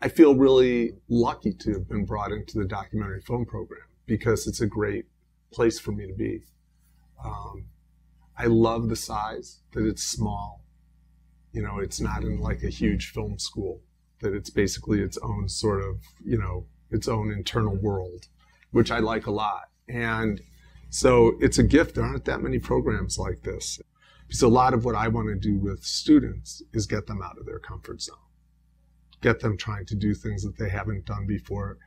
I feel really lucky to have been brought into the documentary film program because it's a great place for me to be. Um, I love the size, that it's small. You know, it's not in like a huge film school, that it's basically its own sort of, you know, its own internal world, which I like a lot. And so it's a gift. There aren't that many programs like this. Because a lot of what I want to do with students is get them out of their comfort zone, get them trying to do things that they haven't done before,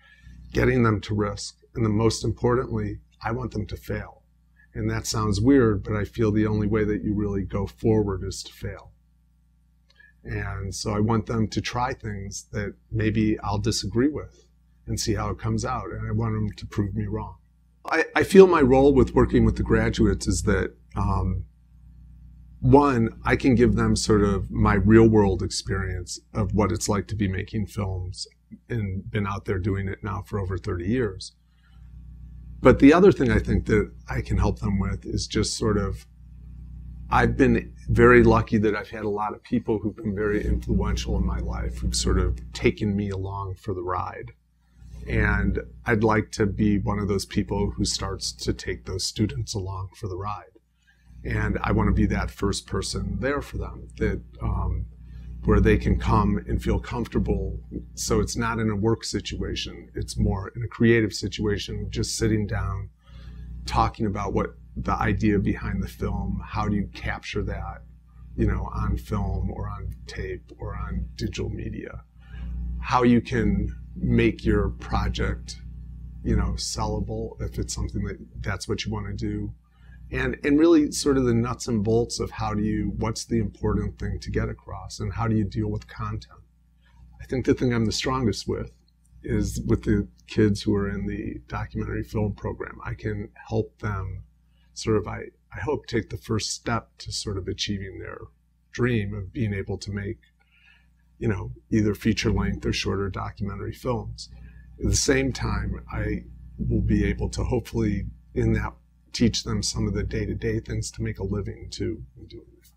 getting them to risk. And the most importantly, I want them to fail. And that sounds weird, but I feel the only way that you really go forward is to fail. And so I want them to try things that maybe I'll disagree with and see how it comes out. And I want them to prove me wrong. I, I feel my role with working with the graduates is that um, one, I can give them sort of my real world experience of what it's like to be making films and been out there doing it now for over 30 years. But the other thing I think that I can help them with is just sort of, I've been very lucky that I've had a lot of people who've been very influential in my life who've sort of taken me along for the ride. And I'd like to be one of those people who starts to take those students along for the ride. And I want to be that first person there for them that, um, where they can come and feel comfortable. So it's not in a work situation. It's more in a creative situation, just sitting down, talking about what the idea behind the film, how do you capture that, you know, on film or on tape or on digital media, how you can make your project, you know, sellable if it's something that that's what you want to do. And, and really sort of the nuts and bolts of how do you, what's the important thing to get across and how do you deal with content. I think the thing I'm the strongest with is with the kids who are in the documentary film program. I can help them sort of, I, I hope, take the first step to sort of achieving their dream of being able to make you know, either feature length or shorter documentary films. At the same time, I will be able to hopefully in that teach them some of the day to day things to make a living too in doing that.